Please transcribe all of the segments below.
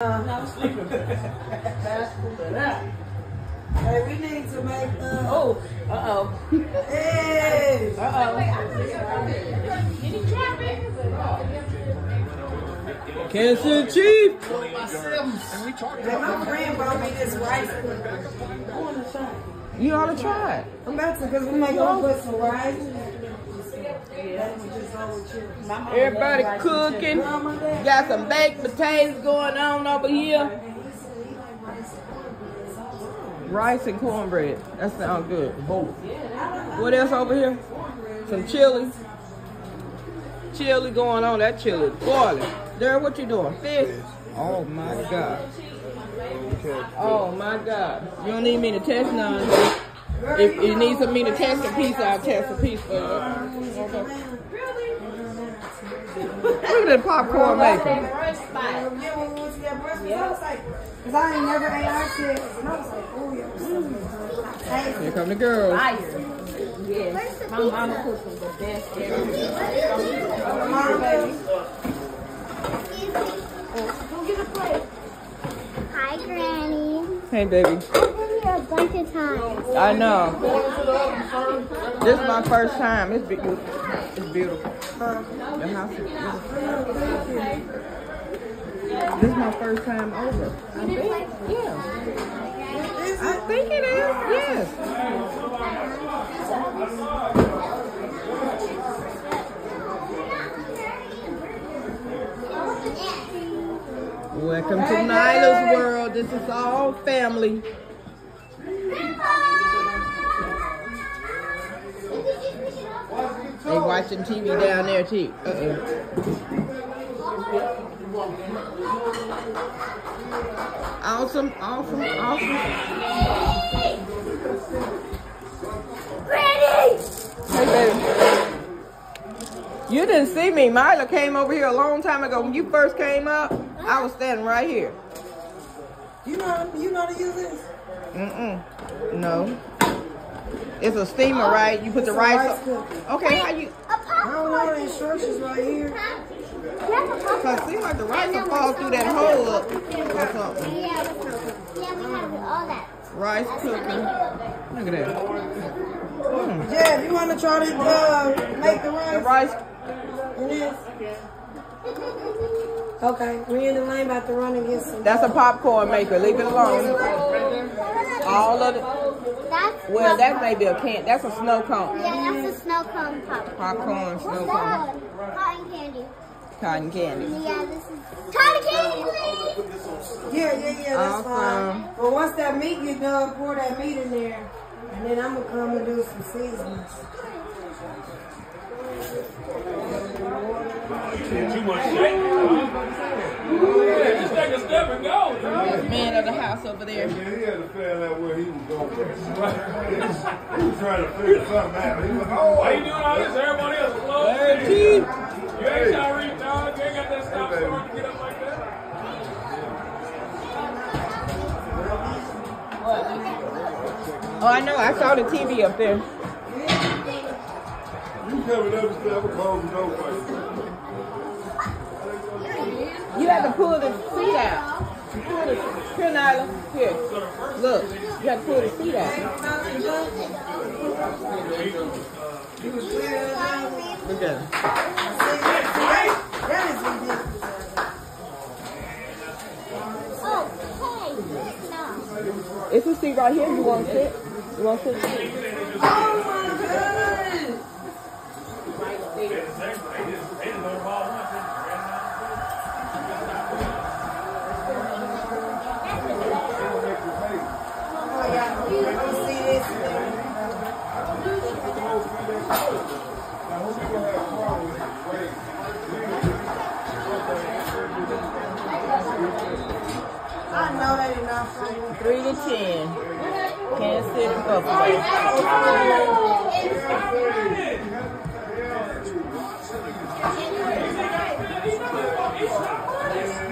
Hey, we need to make. Uh, Oh, uh-oh. hey. Kansas City Chief. Hey, my friend brought me this rice cooker. I want to try. it. You ought to try it. I'm about to, because we make gonna put some rice. That was just over chill. Everybody cooking. Got some baked potatoes going on over here. Rice and cornbread. That sounds good. What else over here? Some chili. Chili going on. That chili boiling. Darren, what you doing? Fish? Oh my God. Oh my God. You don't need me to test none. If you need for me to test a piece, I'll test a piece for you. Okay. Look at that popcorn maker. Yeah, when we went to that breakfast, I was like, because I ain't never ate our shit. And I was like, oh, yeah, it was so good. Here come the girls. Fire. Yes. My mama cooks them the best ever. Come baby. Hi, Granny. Hey, baby. I've been here a bunch of. I know. This is my first time. It's, be- it's beautiful. The house is beautiful. This is my first time over. I think. Yeah. I think it is. Yes. Welcome to Nyla's world. This is all family. Watching TV down there too. Uh-oh. Awesome, awesome, awesome. Granny! Hey, baby. You didn't see me. Mila came over here a long time ago. When you first came up, I was standing right here. You know, you know how to use this? Mm-mm. No. It's a steamer, right? You put the a rice. rice up- cooker. Okay, how you? A I don't know the instructions right here. Yes, a popcorn. Cause it seems like the rice will fall through that hole up or something. Yeah, yeah, we have all that. Rice cooking. Look at that. Hmm. Yeah, if you want to try to uh, make the rice. The rice, rice. Okay, we in the lane about to run and get some. That's a popcorn maker. Leave it alone. All of it. That's Well, that may be a can. That's a snow cone. Yeah, that's a snow cone popcorn. Popcorn, snow cone. Cotton candy. cotton candy. Yeah, this is cotton candy, please. Yeah, yeah, yeah, that's Awesome. fine. But once that meat get done, pour that meat in there. And then I'm going to come and do some seasonings. Too much shake. Yeah, just take a step and go. Man of the house over there. Yeah, he had to find out where he was going. he was trying to figure something out. He was, oh, Why you doing all this? Everybody else is close. Larry T. You ain't Tyreek, dog. You ain't got that stop start to get up like that. Oh, I know. I saw the TV up there. You coming up and stuff, I'm closing the door you. You have to pull the seat out. Pull the, here, Nyla. Here. Look. You have to pull the seat out. Look at it. That is ridiculous. Oh, hey. No. It's a seat right here. You want to sit? You want to sit? Oh my God. Oh, yeah. You can see this there. I know that is not funny. Three to ten.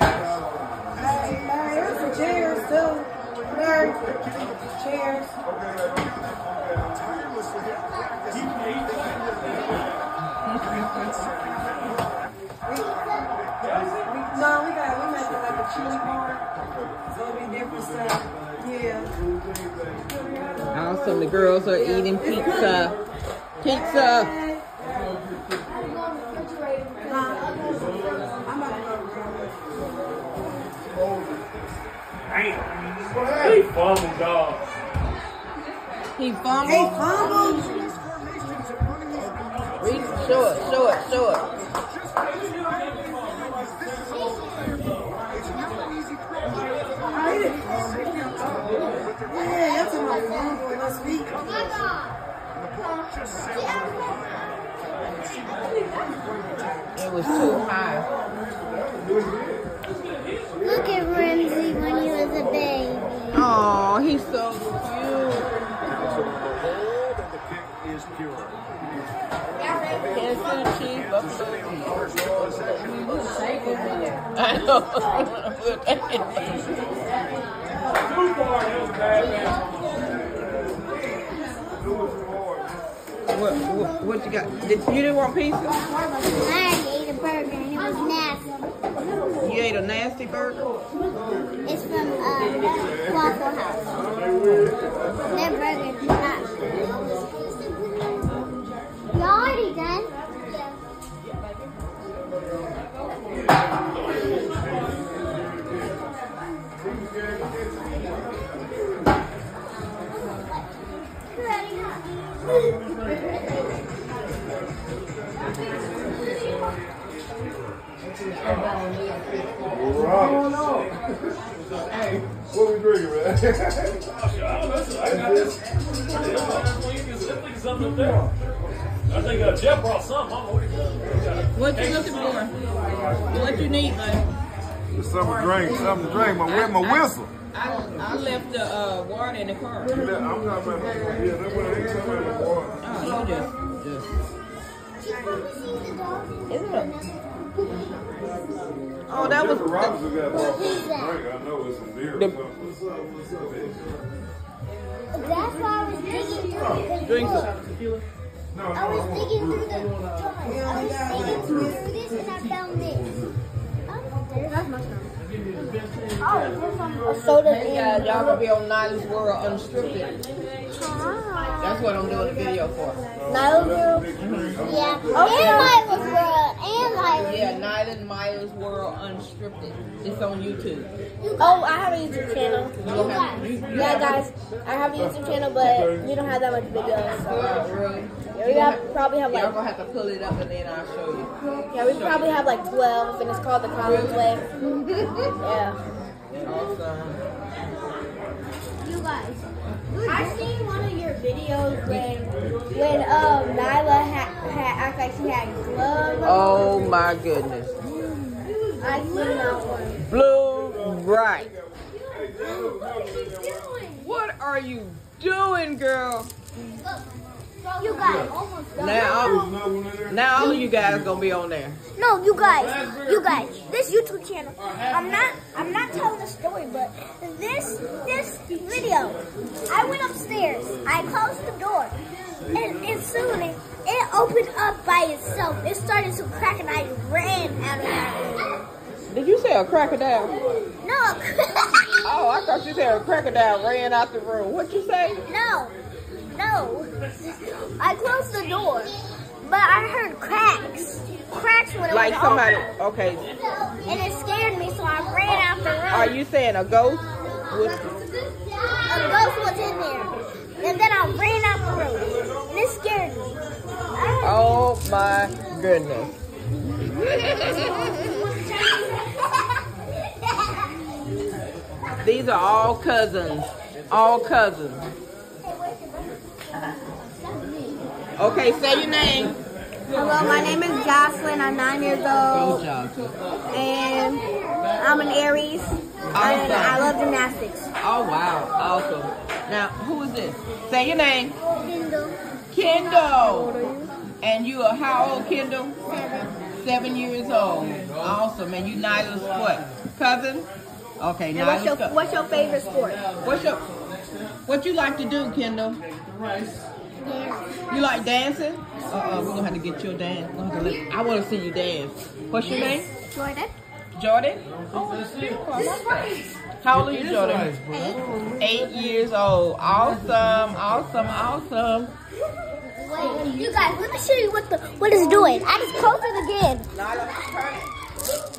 Hey, hey, here's some chairs too. Larry, chairs. We, we, no, we got we making like a cheese part. So it'll be different stuff. Yeah. Awesome. The girls are eating pizza. Pizza. I'm about to go Damn. He fumbled. He fumbled. Read, show it, show it, show it. Yeah, that's my fumble. Let's speak. What, what, what you got? Did, you didn't want pizza? I ate a burger and it was nasty. You ate a nasty burger? It's from uh, Waffle House. Their burger's not. I. I think something up there. I think uh, Jeff brought something. I don't what you looking for? What you need, man? Just something to drink, something to drink. My, where's my whistle? I, I left the uh, water in the car. I'm talking about, yeah, that's what I ain't talking about the water. Oh, you just, just. Isn't it? Oh, that was. Robinson got brought something to drink. I know it's some beer or The- something. That's why I was digging through it. Drink some. No, I was digging through the I was digging through this and I found this. That's my Oh, a soda in Yeah, y'all gonna be on Nyla's World Unscripted. Ah. That's what I'm doing the video for. Nyla Girl? Yeah. And Nyla Girl. And Nyla. Yeah, Nyla and Maya's World Unscripted. It's on YouTube. Oh, I have a YouTube channel. You have, you, you Yeah, guys, I have a YouTube channel, but we don't have that much videos. So. Oh, really? Yeah, we have, probably have Y'all like gonna have to pull it up and then I'll show you. yeah, we probably have like 12, and it's called the Collins Way. Yeah. Awesome. You guys. I seen one of your videos when when um Nyla had, had act like she had gloves. Oh my goodness. I that one. Blue right. What are you doing, girl? You guys. Now, now all of you guys are gonna be on there. No, you guys, you guys, this YouTube channel. I'm not, I'm not telling a story, but this, this video. I went upstairs. I closed the door, and, and soon it, opened up by itself. It started to crack, and I ran out of there. Did you say a crocodile? No, Oh, I thought you said a crocodile ran out the room. What you say? no, no. I closed the door, but I heard cracks, cracks when it Like was somebody, open. okay. and it scared me, so I ran out the room. Are you saying a ghost? Was, A ghost was in there. And then I ran out the room. Oh my goodness. These are all cousins. All cousins. Okay, say your name. Hello, my name is Jocelyn. I'm nine years old, and I'm an Aries, and I love gymnastics. Oh wow, awesome. Now, who is this? Say your name. Kindle. Kendall. And you are how old, Kendall? Seven. Seven years old. Awesome. And you Nyla's what? Cousin? Okay, And what's your cousin. what's your favorite sport? What's your what you like to do, Kendall? You like dancing? Uh uh, we're gonna have to get you a dance. We're gonna have to let- I wanna see you dance. What's your name? Jordan. Jordan? Oh, How old are you, Jordan? Eight. Eight years old. Awesome, awesome, awesome. Wait, you guys, let me show you what the what it's doing. I just closed it again. Lila, turn it.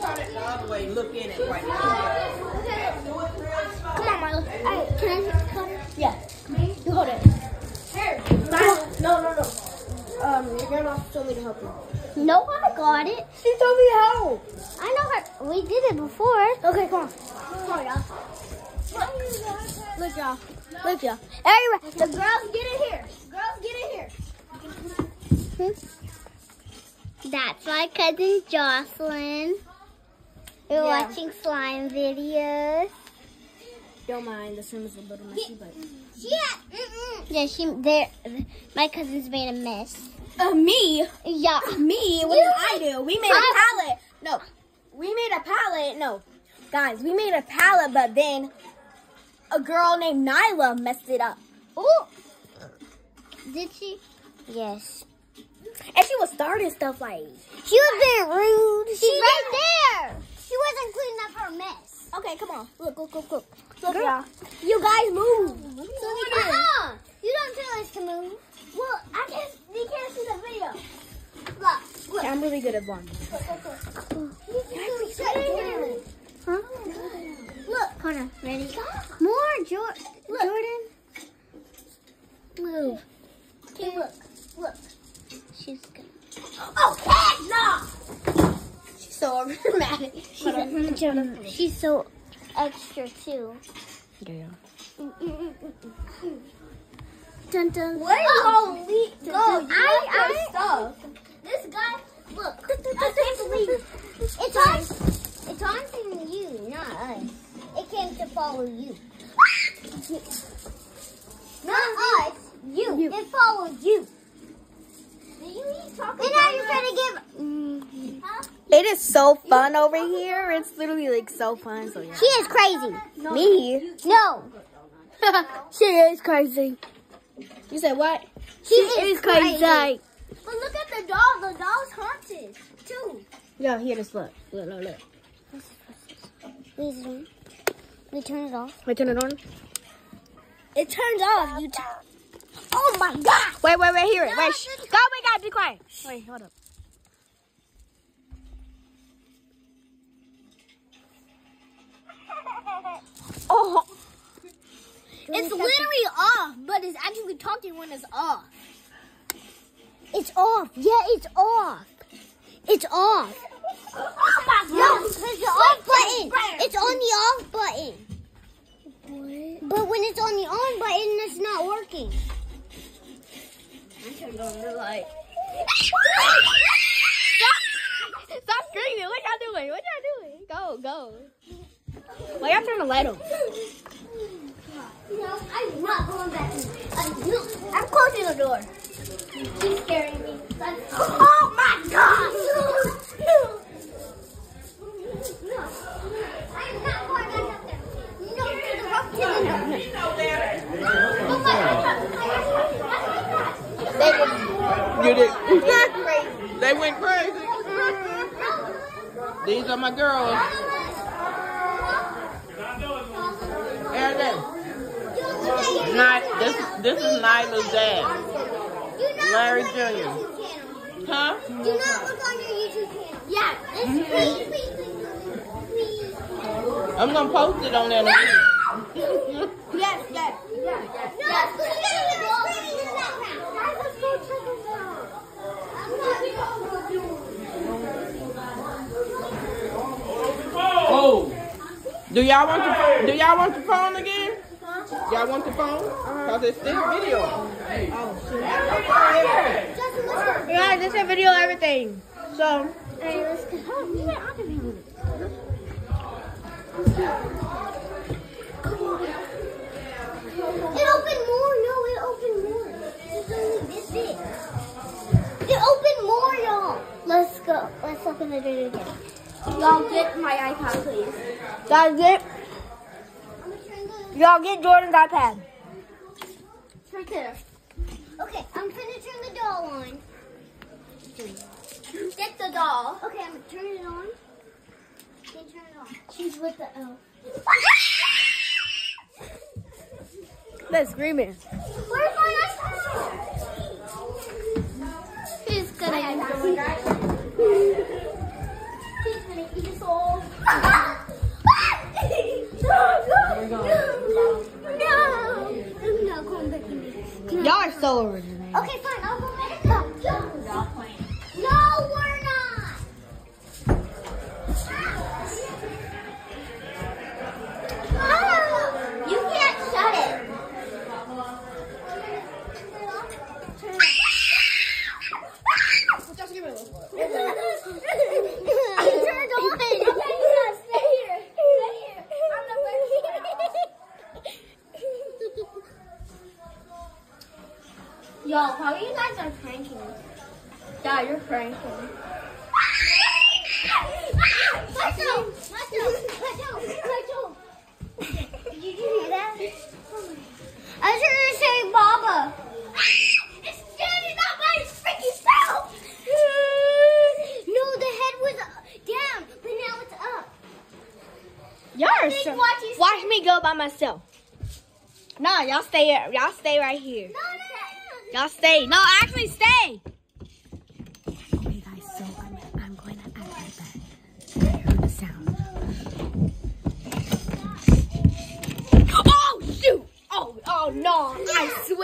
Turn it the other way. Look in it right Come on, Marla. Hey, can I hold it? Yeah. You hold it. Here. No, no, no. Um, your grandma told me to help you. No, I got it. She told me to help. I know her. We did it before. Okay, come on. Come on, y'all. Look, y'all. Look, y'all. Everybody, the girls get in here. That's my cousin Jocelyn. We're Yeah. watching slime videos. Don't mind, this room is a little messy, but. Yeah. Yeah, she. There. My cousin's made a mess. Uh, me? Yeah. Me? What did I do? We made a palette. No. We made a palette. No. Guys, we made a palette, but then a girl named Nyla messed it up. Ooh. Did she? Yes. And she was starting stuff like. She was being rude. She's right there. She wasn't cleaning up her mess. Okay, come on. Look, look, look, look. Look, y'all. You guys move. Uh-uh. You don't tell us to move. Well, I can't. You can't see the video. Look. Look. I'm really good at blonde. Huh? Look. Hold on. Ready? More, Jor- Jordan. Move. Okay, look. Look. She's gonna. Oh, heck no! She's so dramatic. She's, she's so extra too. Yeah. Dun dun. Where you gonna? Oh. Go. You I- left your I- stuff. This guy, look, I can't believe it's on. It's on to you, not us. It came to follow you. Ah! Not us. You. It followed you. And now you're gonna give. Huh? Mm. It is so fun over here. It's literally like so fun. So yeah. She is crazy. Me? No. she is crazy. You said what? She, is crazy. crazy. But look at the doll. The doll's haunted too. Yo, here this look. Look, look, look. Please, we turn it off. We turn it on. It turns off. You. T- oh my god. Wait, wait, wait. Hear it. Wait. it's Shh. just- Go. We gotta be quiet. Wait, hold up. Oh. It's literally off, but it's actually talking when it's off. It's off. Yeah, it's off. It's off. Oh no, it's the off button. It's on the off button. But when it's on the on button, it's not working. Stop screaming. What y'all doing? What y'all doing? Go, go. Why y'all turn the light on? No, I'm not going back. I'm, I'm closing the door. She's scaring me. Oh my god! You did. they went crazy. These are my girls. And then, Ni- this this is Nyla's dad, Larry Jr. Huh? Do not look on your YouTube channel. Yeah, please, please, please, please. I'm gonna post it on there. in a minute. Yes, yes, yes, yes. No, it's because you gotta leave the screen in the background. I was so tripping out. Oh! Do y'all want the Do y'all want the phone again? Y'all want the phone? Uh-huh. Cause it's still video. Yeah, this is a video, everything. So, Hey, let's go. Oh, we went on the video. It opened more. No, it opened more. It's only this big. It opened more, y'all. Let's go. Let's open the door again. Y'all get my iPad, please. Guys, get I'm gonna turn the. y'all get Jordan's iPad. It's right there. Okay, I'm gonna turn the doll on. Get the doll. Okay, I'm gonna turn it on. Turn it on. She's with the elf. That's screaming. No, no, no. I'm not going back in there. Y'all are so original. Okay, fine. Did you hear that? I was gonna say Baba. It's standing up by its freaking self! No, the head was down, but now it's up. Y'all are so. watch Watch me go by myself. Nah, y'all stay. Y'all stay right here. No, no, no, no. Y'all stay. No, actually stay.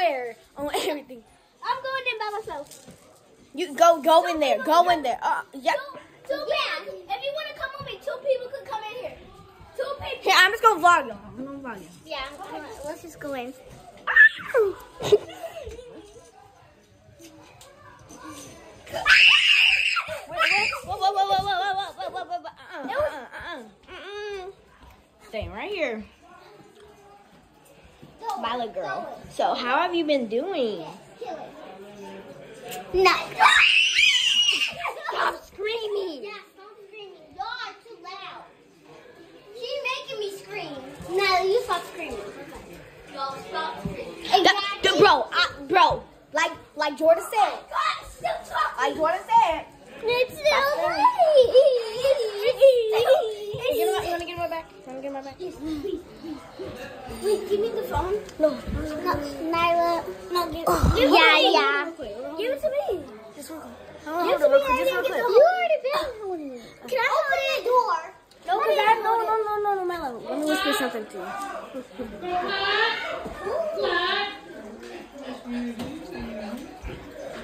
Swear on everything. I'm going in by myself. You go, go in there. Go in there. Uh, yeah. Two, two yeah. If you want to come with me, two people can come in here. Two people. Here, I'm just gonna vlog y'all. I'm gonna vlog y'all. Yeah, I'm, let's just go in. Whoa, whoa, whoa, whoa, whoa, whoa, whoa, whoa, whoa, whoa, uh, uh, uh, uh, mm-mm. Staying right here, my girl. So, how have you been doing? Nice. Stop screaming. Yeah, stop screaming. Y'all are too loud. She's making me scream. No, you stop screaming. Y'all stop screaming. The, the, bro, I, bro, like, like Jordan said, God, still talking. like Jordan said. It's You so wanna, you wanna get my back? You wanna get my back? Yes, please. Wait, give me the phone. No. No, Nyla. No, give, oh, give Yeah, me. yeah. Give it to me. Just real quick. Give it it to me. I didn't get the You already been oh. holding it. Can I hold the door? No, I, no, no, no, no, no, Milo. Let me whisper something to you.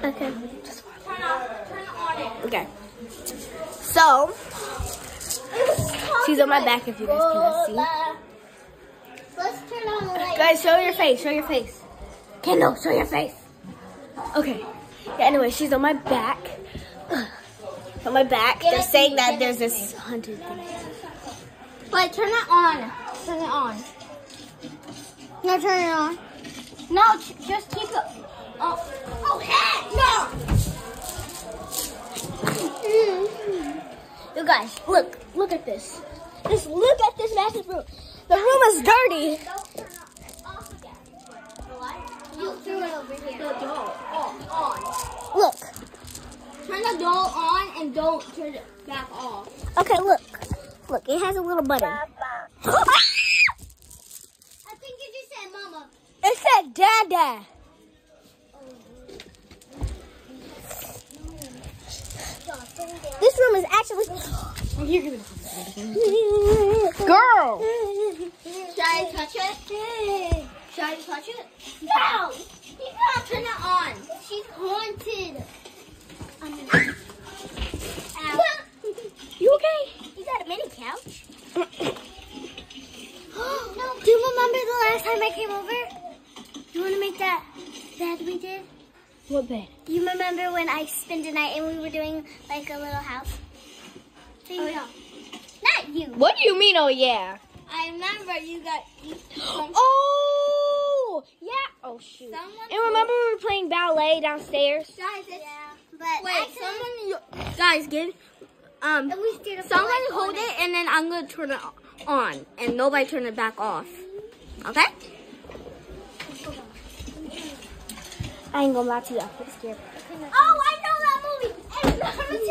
Okay. Turn off. Turn on it. Okay. So, she's on my back if you guys cannot see. Let's turn on the light. Guys, show your face. Show your face. Kendall, show your face. Okay. Yeah, anyway, she's on my back. On my back. They're saying that there's this haunted thing. Wait, turn it on. Turn it on. No, turn it on. No, just keep it. Oh, oh heck, no. You guys, look. Look at this. Just look at this massive room. The room is dirty. Don't turn it off again. The light? You threw it over here. The door off, on. Look. Turn the door on and don't turn it back off. Okay, look. Look, it has a little button. I think you just said mama. It said Dada. This room is actually. Girl. Should I touch it? Should I touch it? No! You cannot turn it on. She's haunted. I'm gonna... Ow. You okay? You got a mini couch? no. Do you remember the last time I came over? You want to make that bed we did? What bed? Do you remember when I spent the night and we were doing like a little house? Oh, thing? Oh, yeah. Not you. What do you mean, oh yeah? I remember you got you, some, yeah. Oh, shoot. someone. And remember we were playing ballet downstairs? Guys, it's, yeah. But Wait, actually- someone, guys, get um, And we stayed up for, someone hold night. it, and then I'm gonna turn it on, and nobody turn it back off. Okay? I ain't gonna lie to you. I'm pretty scared. Oh, I know that movie. It's the Herman